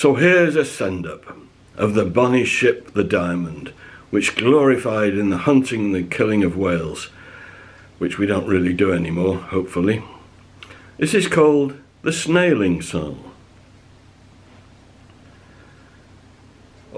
So here's a send-up of the bonny ship the Diamond, which glorified in the hunting and the killing of whales, which we don't really do anymore, hopefully. This is called the Snailing Song.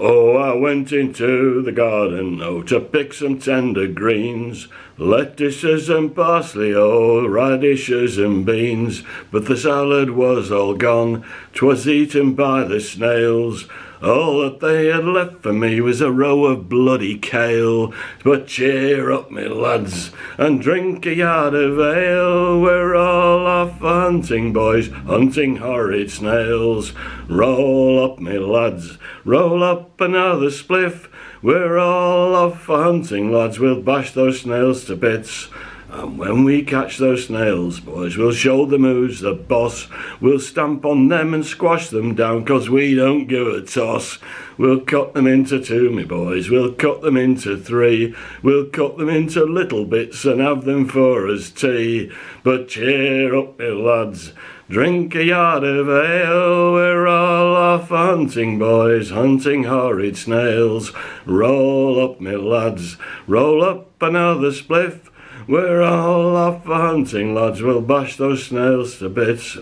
Oh, I went into the garden, oh, to pick some tender greens, lettuces and parsley, oh, radishes and beans, but the salad was all gone, 'twas eaten by the snails, all that they had left for me was a row of bloody kale. But cheer up, me lads, and drink a yard of ale. We're all off hunting, boys, hunting horrid snails. Roll up, me lads, roll up another spliff. We're all off hunting, lads, we'll bash those snails to bits. And when we catch those snails, boys, we'll show them who's the boss. We'll stamp on them and squash them down, cause we don't give a toss. We'll cut them into two, me boys, we'll cut them into three. We'll cut them into little bits and have them for us tea. But cheer up, me lads, drink a yard of ale. We're all off hunting, boys, hunting horrid snails. Roll up, me lads, roll up another spliff. We're all off for hunting, lads. We'll bash those snails to bits.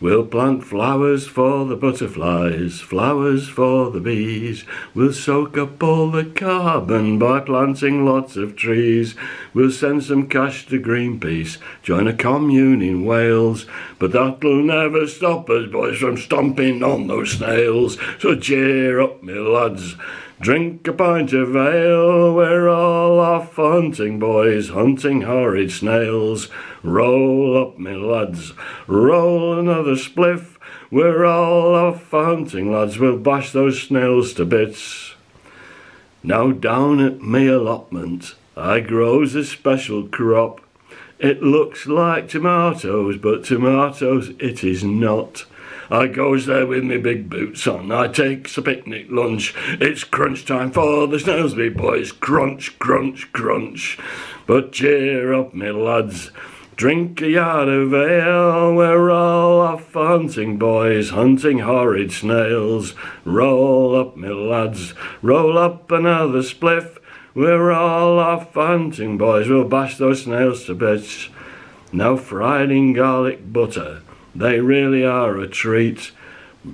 We'll plant flowers for the butterflies, flowers for the bees. We'll soak up all the carbon by planting lots of trees. We'll send some cash to Greenpeace, join a commune in Wales. But that'll never stop us, boys, from stomping on those snails. So cheer up, me lads. Drink a pint of ale, we're off hunting, boys, hunting horrid snails. Roll up, me lads, roll another spliff. We're all off for hunting, lads, we'll bash those snails to bits. Now down at me allotment, I grows a special crop. It looks like tomatoes, but tomatoes it is not. I goes there with me big boots on. I takes a picnic lunch. It's crunch time for the Snailsby boys. Crunch, crunch, crunch. But cheer up, me lads. Drink a yard of ale, we're all off hunting, boys, hunting horrid snails. Roll up, me lads, roll up another spliff. We're all off hunting, boys, we'll bash those snails to bits. Now fried in garlic butter, they really are a treat.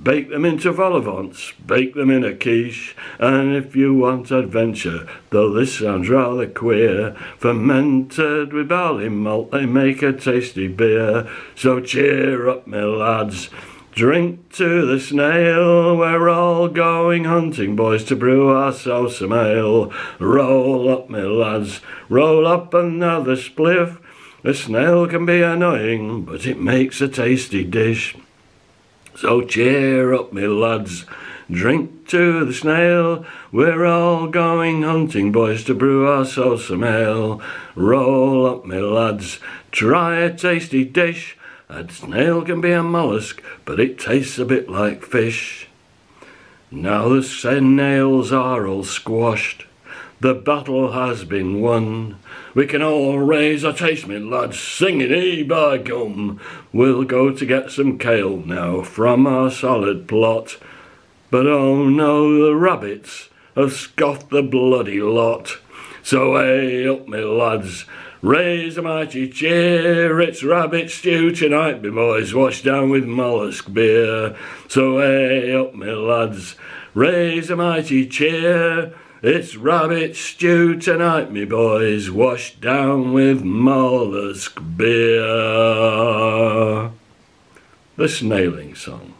Bake them into vol au bake them in a quiche, and if you want adventure, though this sounds rather queer, fermented with barley malt they make a tasty beer. So cheer up, my lads, drink to the snail, we're all going hunting, boys, to brew ourselves some ale. Roll up, my lads, roll up another spliff, a snail can be annoying, but it makes a tasty dish. So cheer up, me lads, drink to the snail. We're all going hunting, boys, to brew ourselves some ale. Roll up, me lads, try a tasty dish. A snail can be a mollusk, but it tastes a bit like fish. Now the snails are all squashed. The battle has been won. We can all raise a taste, me lads, singing, "E eh, by gum." We'll go to get some kale now from our solid plot. But oh no, the rabbits have scoffed the bloody lot. So hey up, me lads, raise a mighty cheer. It's rabbit stew tonight, me boys, washed down with mollusk beer. So hey up, me lads, raise a mighty cheer. It's rabbit stew tonight, me boys, washed down with mollusk beer. The Snailing Song.